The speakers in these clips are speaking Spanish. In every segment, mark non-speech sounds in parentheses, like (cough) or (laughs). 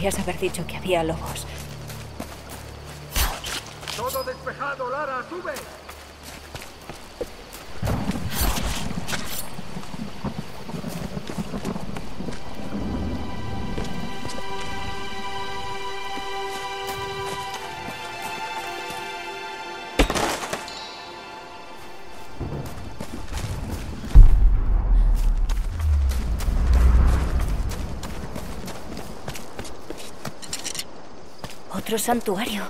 Podrías haber dicho que había lobos. Otro santuario.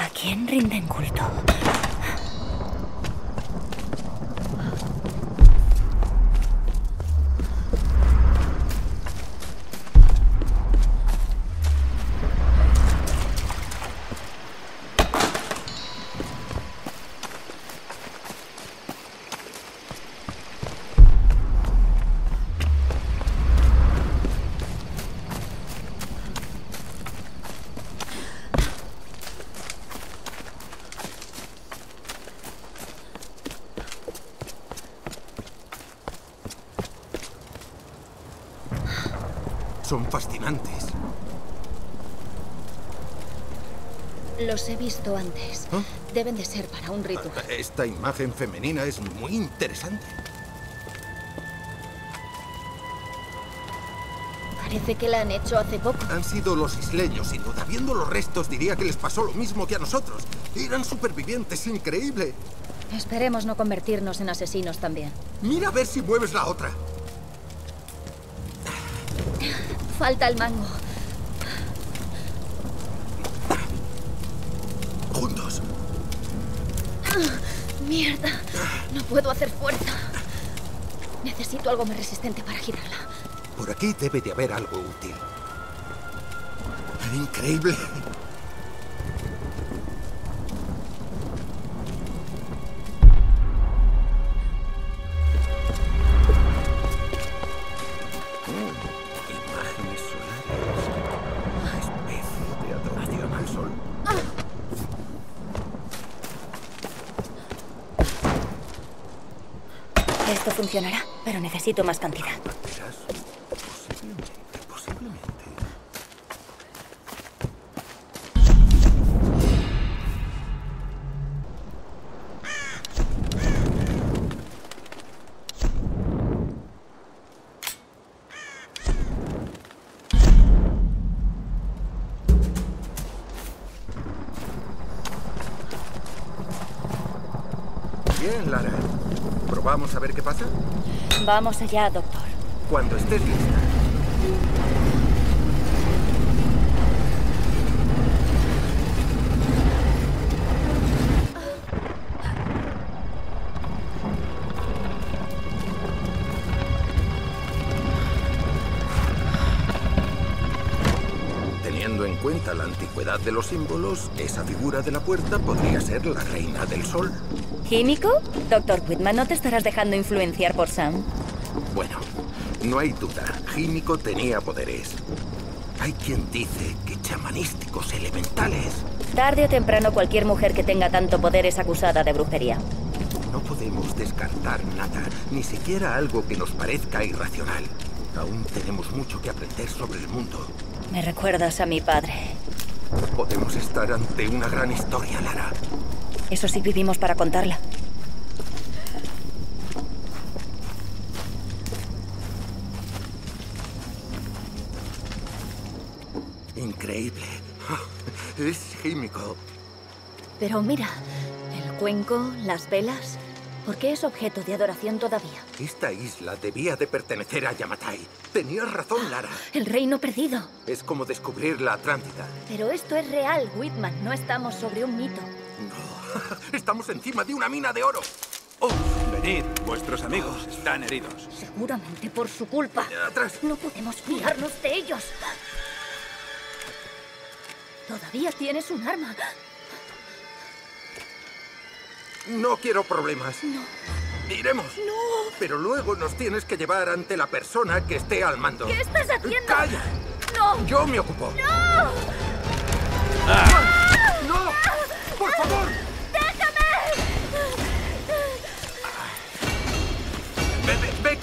¿A quién rinden culto? Son fascinantes. Los he visto antes. ¿Ah? Deben de ser para un ritual. Esta imagen femenina es muy interesante. Parece que la han hecho hace poco. Han sido los isleños, sin duda. Viendo los restos, diría que les pasó lo mismo que a nosotros. Eran supervivientes, increíble. Esperemos no convertirnos en asesinos también. Mira a ver si mueves la otra. Falta el mango. Juntos. Mierda. No puedo hacer fuerza. Necesito algo más resistente para girarla. Por aquí debe de haber algo útil. Increíble. Esto funcionará, pero necesito más cantidad. ¿Probamos a ver qué pasa? Vamos allá, doctor. Cuando estés lista. Teniendo en cuenta la antigüedad de los símbolos, esa figura de la puerta podría ser la reina del sol. ¿Químico? Doctor Whitman, ¿no te estarás dejando influenciar por Sam? Bueno, no hay duda. Gímico tenía poderes. Hay quien dice que chamanísticos elementales. Tarde o temprano cualquier mujer que tenga tanto poder es acusada de brujería. No podemos descartar nada, ni siquiera algo que nos parezca irracional. Aún tenemos mucho que aprender sobre el mundo. Me recuerdas a mi padre. Podemos estar ante una gran historia, Lara. Eso sí vivimos para contarla. Increíble. (laughs) Es químico. Pero mira, el cuenco, las velas... ¿Por qué es objeto de adoración todavía? Esta isla debía de pertenecer a Yamatai. Tenías razón, Lara. El reino perdido. Es como descubrir la Atlántida. Pero esto es real, Whitman. No estamos sobre un mito. (laughs) Estamos encima de una mina de oro. Oh, Venid, vuestros amigos están heridos. Seguramente por su culpa. atrás. No podemos fiarnos de ellos. Todavía tienes un arma. No quiero problemas. No. Iremos. No. Pero luego nos tienes que llevar ante la persona que esté al mando. ¿Qué estás haciendo? ¡Calla! No. Yo me ocupo. ¡No! ¡No! ¡Por favor!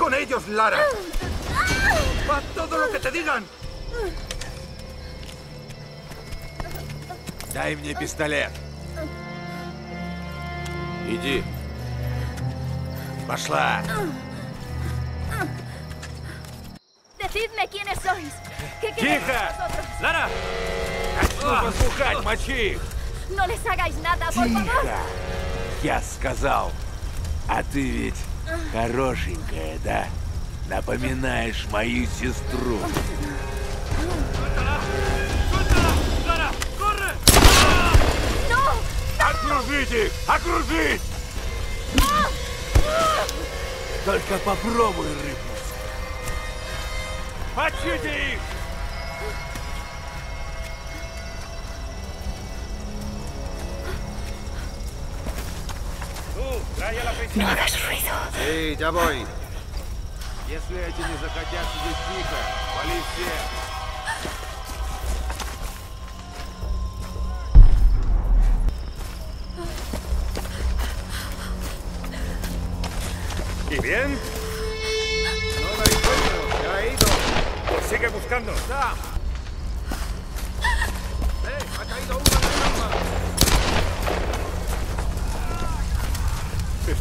Con ellos, Lara. Haz todo lo que te digan. Дай мне пистолет. Иди. Пошла. Decidme quiénes sois. ¿Qué Тихо! Лара! Начну послухать, мочи их! No les hagáis nada, por favor. Тихо! Я сказал. А ты ведь хорошенькая, да? Напоминаешь мою сестру. Окружить их! Окружить! Только попробуй рыпнуться. Мочите их! No hagas ruido. Эй, ya voy. Если эти не захотят сидеть тихо, вали всех. ¿Y bien? No la encuentro. Se ha ido. Pues sigue buscando. Там! ¡Eh! ¡Ha caído uno en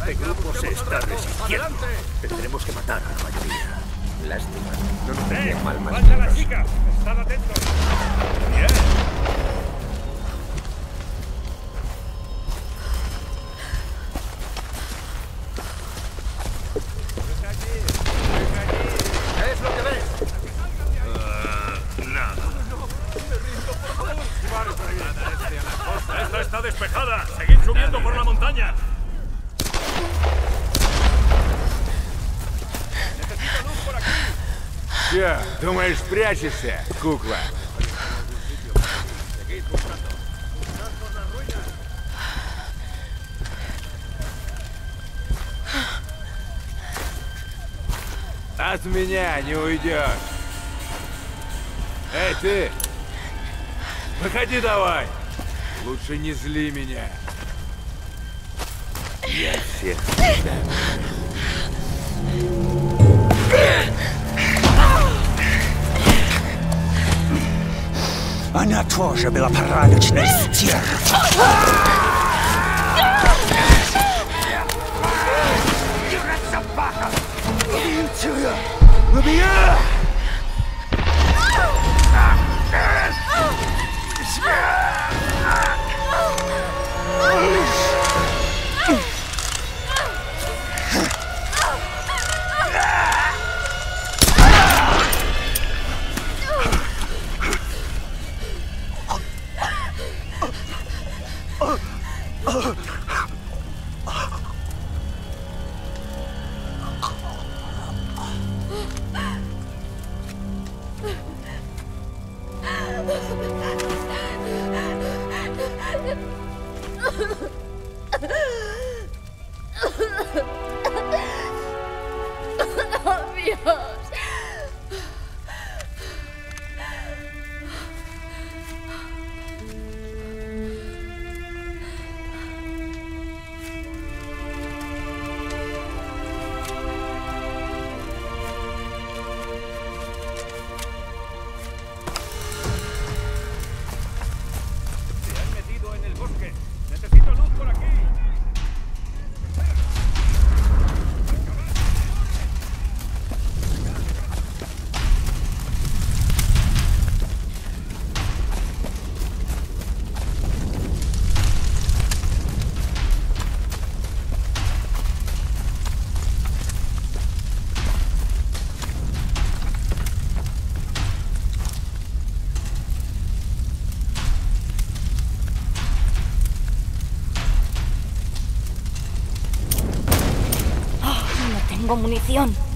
Este grupo se está resistiendo. Tendremos que matar a la mayoría. Lástima. No nos ¡Eh! tenían mal más. ¡Falta la chica! ¡Estad atentos! ¡Bien! Че, думаешь, спрячешься, кукла? От меня не уйдешь. Эй, ты! Выходи давай! Лучше не зли меня. Я всех A na tvorze byla poraniczna stierwa. Munición.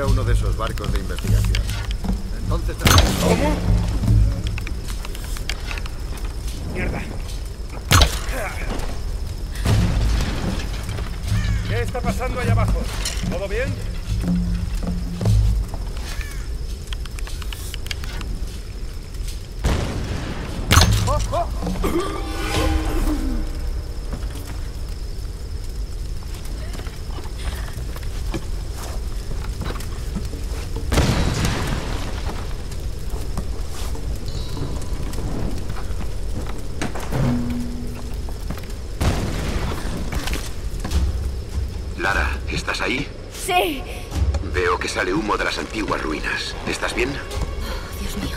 Uno de esos barcos de investigación. Entonces... ¿Cómo? ¡Mierda! ¿Qué está pasando allá abajo? ¿Todo bien? Lara, humo de las antiguas ruinas. ¿Estás bien? Dios mío.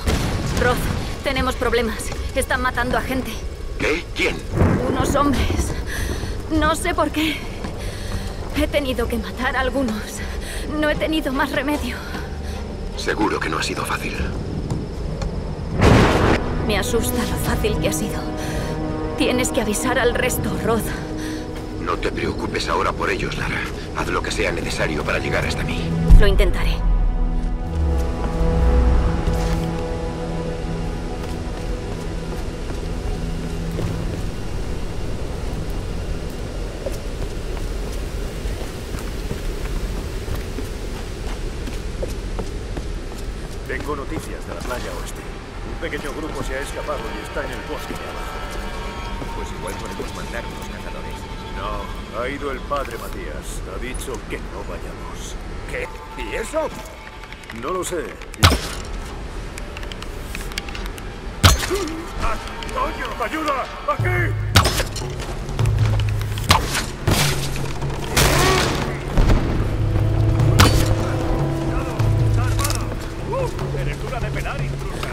Roth, tenemos problemas. Están matando a gente. ¿Qué? ¿Quién? Unos hombres. No sé por qué. He tenido que matar a algunos. No he tenido más remedio. Seguro que no ha sido fácil. Me asusta lo fácil que ha sido. Tienes que avisar al resto, Roth. No te preocupes ahora por ellos, Lara. Haz lo que sea necesario para llegar hasta mí. Lo intentaré. Tengo noticias de la playa oeste. Un pequeño grupo se ha escapado y está en el bosque de abajo. Pues igual podemos mandar unos cazadores. No, ha ido el padre Matías. Ha dicho que eso? No lo sé. ¡Oye, ayuda! ¡Aquí! ¡Eres dura de pelar, intruso!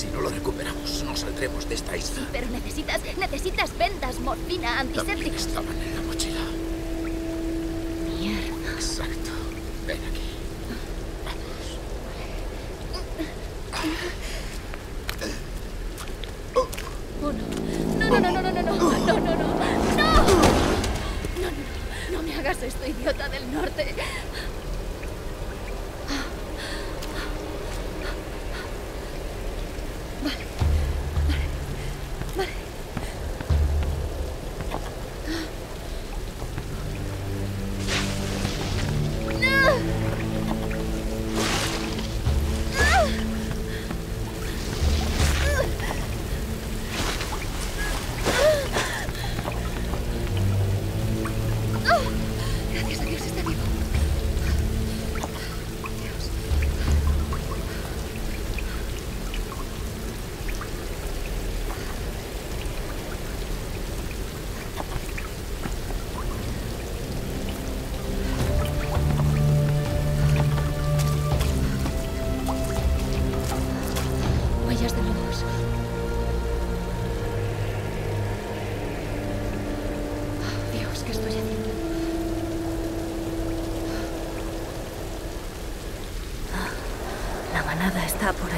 Si no lo recuperamos, no saldremos de esta isla. Sí, pero necesitas, necesitas vendas, morfina, antisépticos. estaban en la mochila.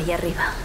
ahí arriba.